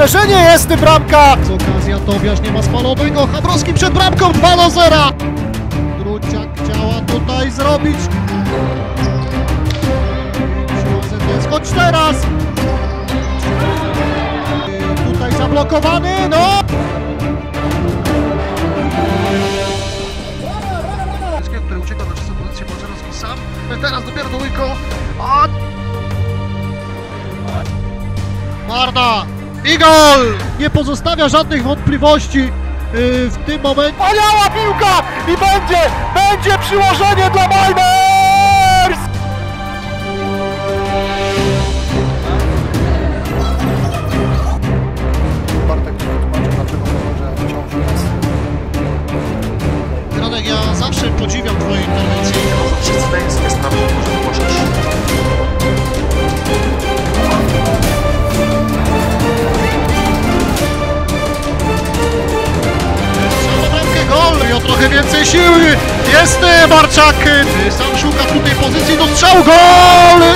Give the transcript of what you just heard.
uderzenie jest bramka! Z okazja Tobiasz nie ma spalonego. Chabrowski przed bramką 2 do 0. Druciak chciała tutaj zrobić. Chodź teraz. Tutaj zablokowany, no. który ucieka do czasem pozycję Boczerowski sam. Teraz dopiero do Łyko. A... Marda! I gol! Nie pozostawia żadnych wątpliwości yy, w tym momencie. Wspaniała piłka! I będzie, będzie przyłożenie dla Malmers! Bartek wytłumaczył, dlaczego mówię, że wciąż jest Radek, ja zawsze podziwiam twoje interwencje. Trochę więcej siły. Jest e, Marczak. e, Sam szuka tutaj pozycji do strzału. Gol!